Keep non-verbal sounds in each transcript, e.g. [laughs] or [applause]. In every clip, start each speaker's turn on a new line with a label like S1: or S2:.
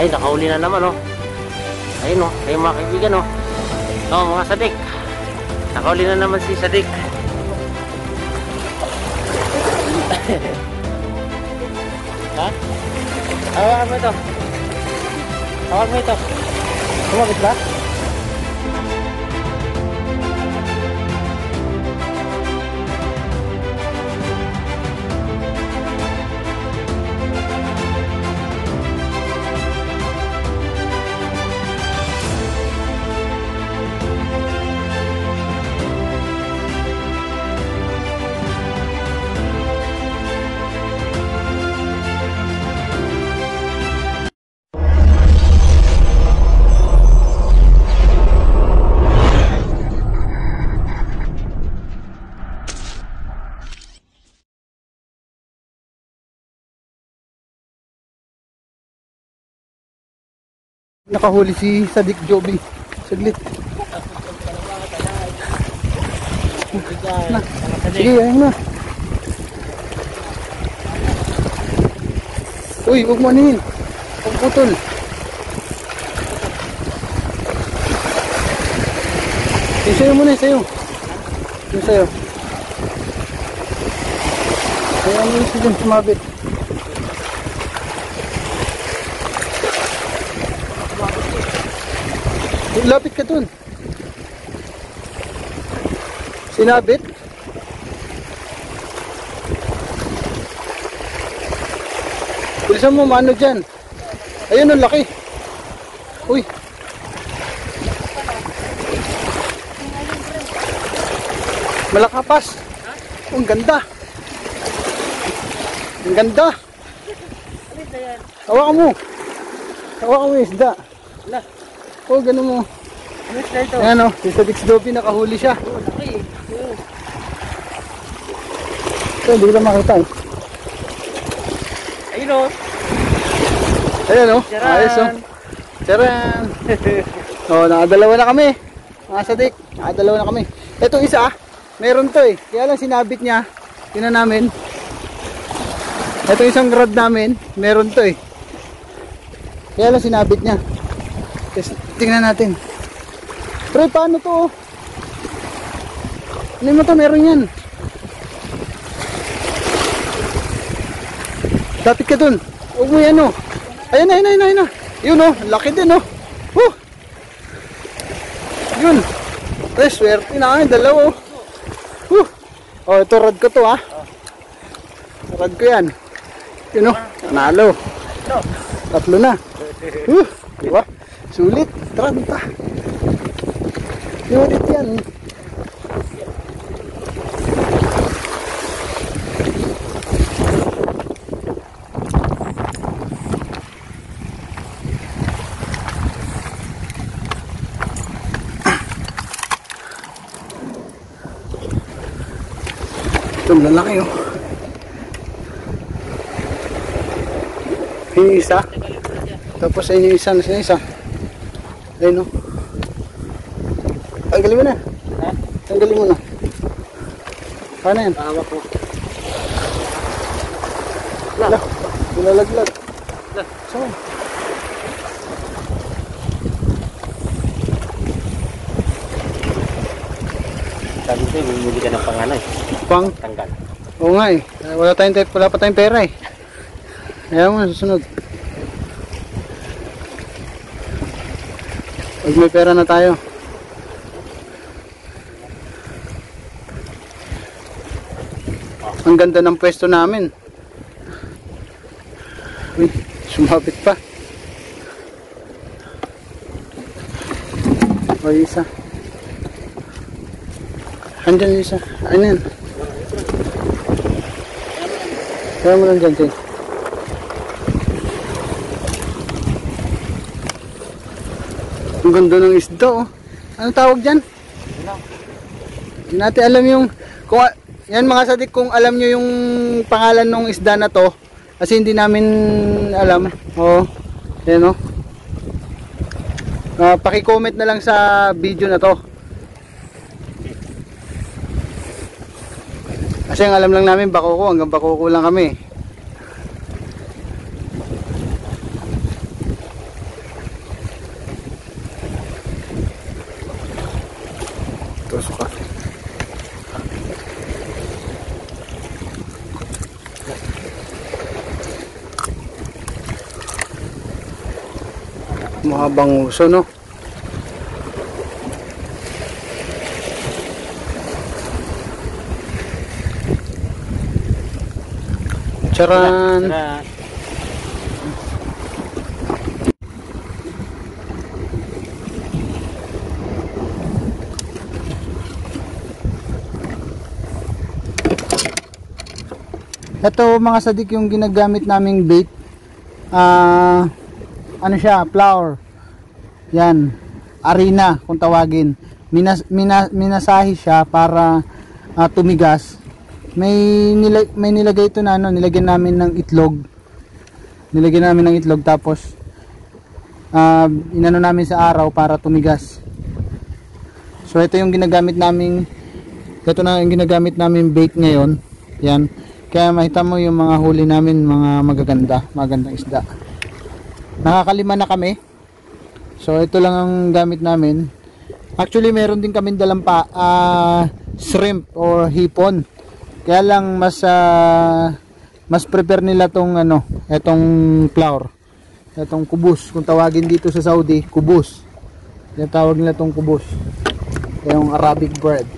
S1: Ay, nakahuli na naman, oh. Ayun, oh. Ayun, mga kaibigan, oh. Oh, mga sadik. Nakahuli na naman si sadik. [laughs] ha? Hawakan mo ito. Hawakan mo ito. Kumabit ba?
S2: Nakahuli si Sadik Joby. Saglit.
S1: Na.
S2: Sige, ayun na. Uy, huwag mo anihin. Huwag putol. Yung sa'yo muna, yung sa'yo. Yung sa'yo. Kaya mo yung sa'yo sumabit. Lapit ka dun. Sinabit? Bilisan mo, mano dyan. Ayun, ang laki. Uy. Malakapas. Oh, ang ganda. Ang ganda. Hawakan mo. Hawakan mo yung isda. Oh, ganun mo.
S1: Ano?
S2: Ayan o, si Sadix Dobby nakahuli siya.
S1: Oh, laki. Oh.
S2: Ito, hindi ko lang makita eh.
S1: Ayun, oh.
S2: Ayan o,
S1: Charan.
S2: ayos o. Charan! [laughs] oh, nakadalawa na kami. Mga sadik, nakadalawa na kami. Ito isa, meron to eh. Kaya lang sinabit niya. Tingnan namin. Ito isang rod namin, meron to eh. Kaya lang sinabit niya. Yes, tingnan natin. Pre, paano to? Ano mo to? Meron yan. Lapit ka dun. Huwag mo yan oh. Ayun na, ayun na, ayun na. Yun oh, laki din oh. Huh. Yun. Pre, swerte na kami, dalawa oh. Huh. Oh, ito rod ko to ah. Rod ko yan. Yun oh, nanalo. Tatlo na. Huh. Diba? Sulit. Tara, punta. Sulit yan. Ito, lalaki oh. Yung isa. Tapos ayun yung isa, nasa isa. Ayun oh. Tanggalin mo na.
S1: Ha?
S2: Tanggalin mo na. Paano yan?
S1: Hawak ko.
S2: Wala. Nilalaglag.
S1: Wala.
S2: Saan?
S1: Sabi ko, bumili ka ng panganay.
S2: Pang.
S1: Tanggal.
S2: Oo nga eh. Eh, Wala, tayong, wala pa tayong pera eh. Ayaw mo, susunod. Pag may pera na tayo. Ang ganda ng pwesto namin. Uy, sumabit pa. O, isa. Andyan isa. Ano yan? Kaya mo lang dyan, Tin. Ang ganda ng isda, oh. Anong tawag dyan? Hindi natin alam yung... Kung, yan mga sadik, kung alam nyo yung pangalan ng isda na to, kasi hindi namin alam. Oo. Yan, oh. Ah, paki-comment na lang sa video na to. Kasi ang alam lang namin Bakoko, hanggang Bakoko lang kami. Tusok ka. Mahabang uso, no? Charan!
S1: Tara.
S2: Ito mga sadik yung ginagamit naming bait. Ah, ano siya, flour. Yan, arena kung tawagin. Minas, mina, minasahi siya para ah, tumigas. May nilag, may nilagay ito na ano, nilagyan namin ng itlog. Nilagyan namin ng itlog tapos ah, inano namin sa araw para tumigas. So ito yung ginagamit naming ito na yung ginagamit namin bait ngayon. Yan. Kaya makita mo yung mga huli namin, mga magaganda, magandang isda. Nakakalima na kami. So ito lang ang gamit namin. Actually meron din kami dalang pa ah, shrimp or hipon. Kaya lang mas ah, mas prepare nila tong ano, etong flour. Etong kubus, kung tawagin dito sa Saudi, kubus. Kaya tawag nila tong kubus. Yung Arabic bread.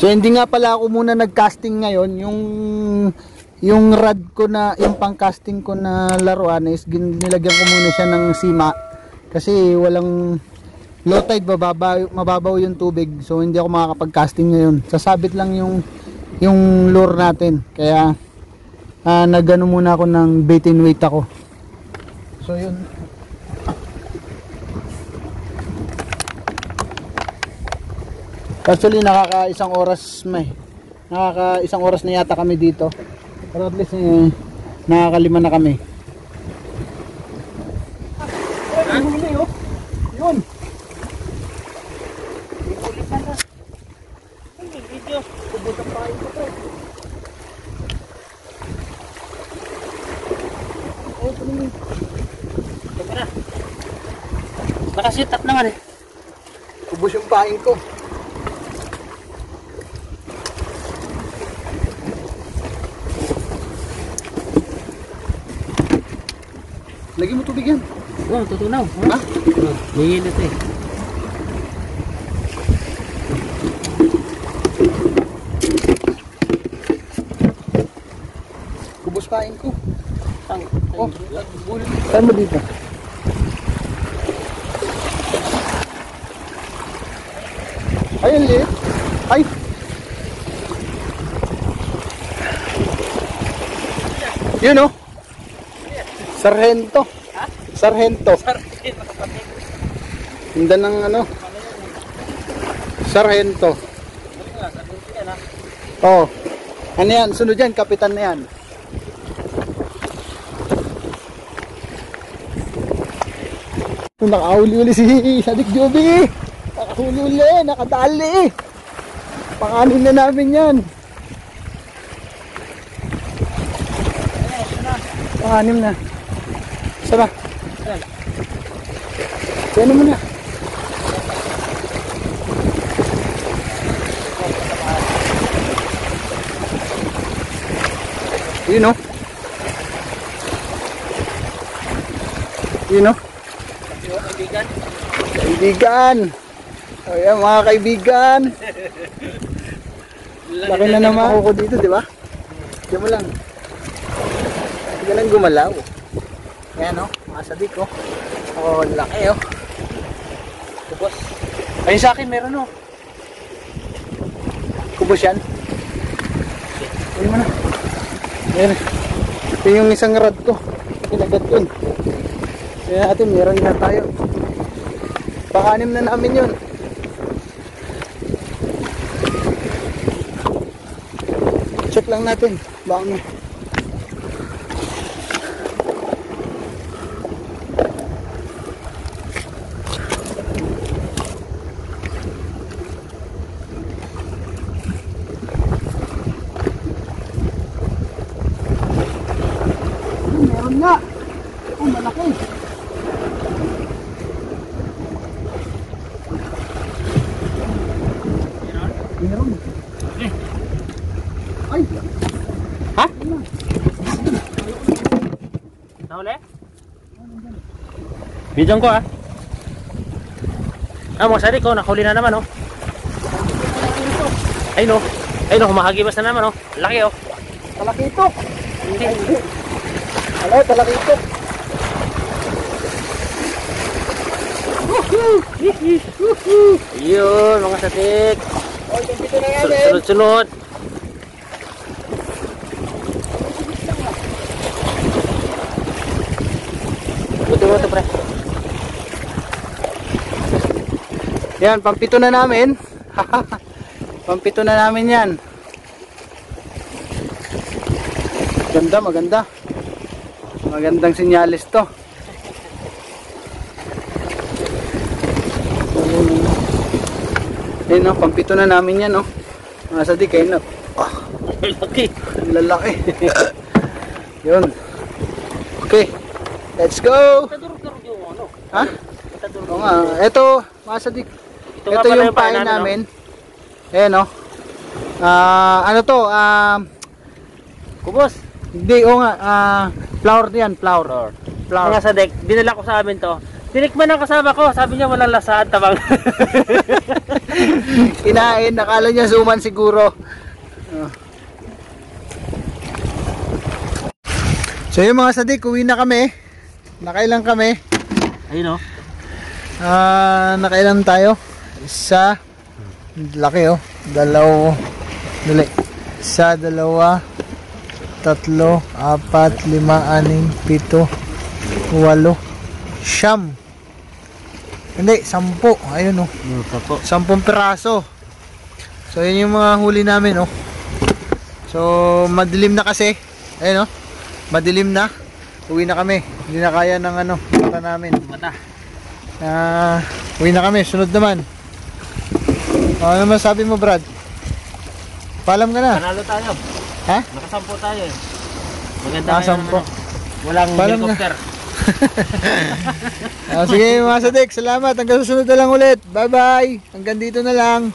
S2: So hindi nga pala ako muna nag-casting ngayon, yung yung rad ko na, yung pang-casting ko na laruan is nilagyan ko muna siya ng sima kasi walang low tide mababa, mababaw yung tubig so hindi ako makakapag-casting ngayon. Sasabit lang yung yung lure natin. Kaya uh, nagano muna ako ng bait and weight ako. So yun. Actually nakaka isang oras may. Nakaka isang oras na yata kami dito. Pero at least eh, nakakalima na kami. Ay, huli oh. Yun.
S1: Tara. Nakasit up naman eh.
S2: Ubus yung pain ko. Lagi mo tubig yan.
S1: Oh, tutunaw.
S2: Ha?
S1: Oh, Mainit eh.
S2: Ubus pain ko.
S1: Tang.
S2: Oh, saan mo dito? Ayun, liit. Ay! Yun oh. Sargento. Sargento. Ganda ng ano. Sargento. Oh. Ano yan? Sunod yan. Kapitan na yan. Nakahuli-uli si [laughs] Sadik Joby. Nakahuli-uli. Nakadali. Panganin na namin yan. Panganim na. Sana. Yan mo na. Yun o. Yun o.
S1: Kaibigan.
S2: Kaibigan. O yan mga kaibigan. Laki na naman ako dito, di ba? Diyan mo lang. Hindi ka lang gumalaw. Ayan o, mga sabi ko. Oh, laki o.
S1: Kubos. Ayun sa akin meron oh.
S2: Kubos yan. Ayun mo na. Ayan. Ito yung isang rad ko. Kinagat yun. Kaya natin, meron na tayo. Pakanim na namin yun. Check lang natin. Baka may Laki. Meron. Ay,
S1: Ha? Nahuli? Bidyan ko ah. Ah, mga sadik ko, nakahuli na naman oh. Ay no. Ay no, humahagibas na naman oh. Laki oh.
S2: talakitok.
S1: Hindi.
S2: Alay, talakitok.
S1: Yun, mga sadik.
S2: Ay, dito na yan
S1: Sul-
S2: eh.
S1: Sunod-sunod. Buti mo ito, pre.
S2: Yan, pampito na namin. [laughs] pampito na namin yan. Ganda, maganda. Magandang sinyalis to. Ayun no, pampito na namin yan no. Mga sadik, ayun no. Ah,
S1: Laki.
S2: ang lalaki. [laughs] Yun. Okay, let's go! Ha? Oo nga, eto, mga sadik,
S1: Ito,
S2: ito yung pain namin. Ayan no. Ah, ano to? Ah,
S1: Kubos.
S2: hindi, oo nga, ah, flour yan, flour. Flour.
S1: Mga sadek, dinala ko sa amin to. Tinikman ang kasama ko. Sabi niya walang lasaan tabang.
S2: Kinain, nakala niya suman siguro. Oh. So yung mga sadik, uwi na kami. Nakailan kami?
S1: Ayun oh.
S2: Ah, nakailan tayo? Isa, laki oh. Dalaw, dali. Isa, dalawa, tatlo, apat, lima, aning, pito, walo, siyam. Hindi, sampu. Ayun oh.
S1: Yung po.
S2: Sampung piraso. So, yun yung mga huli namin, oh. So, madilim na kasi. Ayun, oh. Madilim na. Uwi na kami. Hindi na kaya ng ano, mata namin.
S1: Mata.
S2: Ah, uwi na kami. Sunod naman. Oh, ano masabi mo, Brad? Paalam ka na.
S1: Panalo tayo.
S2: Ha?
S1: Nakasampo tayo eh. Maganda
S2: Nakasampo.
S1: ano, Walang
S2: Palam na.
S1: helicopter. [laughs]
S2: Ah, sige, mga sadik. Salamat. Hanggang susunod na lang ulit. Bye-bye. Hanggang dito na lang.